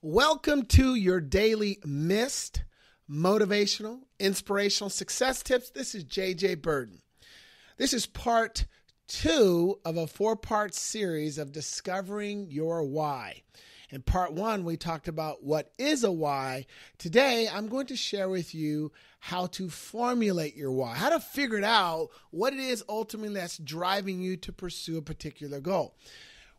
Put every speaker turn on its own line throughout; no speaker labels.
Welcome to your daily missed motivational, inspirational success tips. This is JJ Birden. This is part two of a four part series of discovering your why. In part one, we talked about what is a why. Today, I'm going to share with you how to formulate your why, how to figure it out what it is ultimately that's driving you to pursue a particular goal.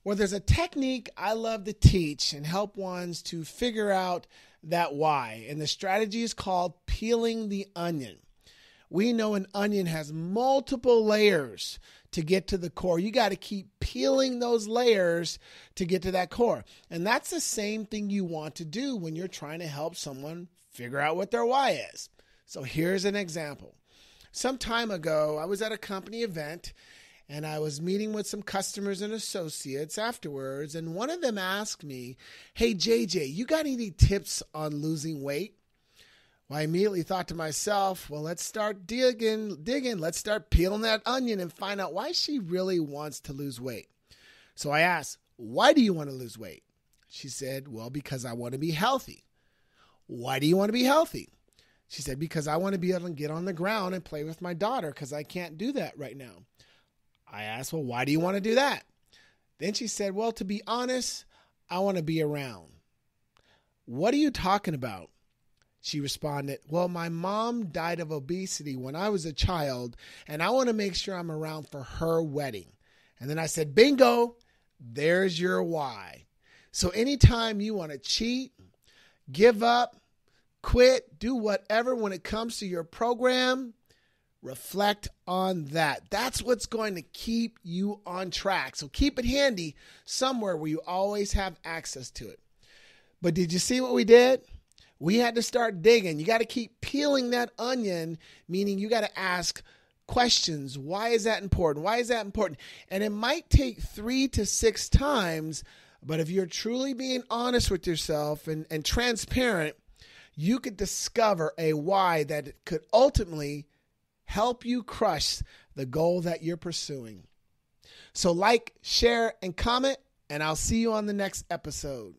Well, there's a technique I love to teach and help ones to figure out that why. And the strategy is called peeling the onion. We know an onion has multiple layers to get to the core. You got to keep peeling those layers to get to that core. And that's the same thing you want to do when you're trying to help someone figure out what their why is. So here's an example. Some time ago, I was at a company event and I was meeting with some customers and associates afterwards, and one of them asked me, Hey, JJ, you got any tips on losing weight? Well, I immediately thought to myself, well, let's start digging, digging. Let's start peeling that onion and find out why she really wants to lose weight. So I asked, Why do you want to lose weight? She said, Well, because I want to be healthy. Why do you want to be healthy? She said, Because I want to be able to get on the ground and play with my daughter because I can't do that right now. I asked, Well, why do you want to do that? Then she said, Well, to be honest, I want to be around. What are you talking about? She responded, Well, my mom died of obesity when I was a child, and I want to make sure I'm around for her wedding. And then I said, Bingo, there's your why. So anytime you want to cheat, give up, quit, do whatever when it comes to your program, reflect on that. That's what's going to keep you on track. So keep it handy somewhere where you always have access to it. But did you see what we did? We had to start digging. You got to keep peeling that onion, meaning you got to ask questions. Why is that important? Why is that important? And it might take three to six times, but if you're truly being honest with yourself and, and transparent, you could discover a why that could ultimately help you crush the goal that you're pursuing. So, like, share, and comment, and I'll see you on the next episode.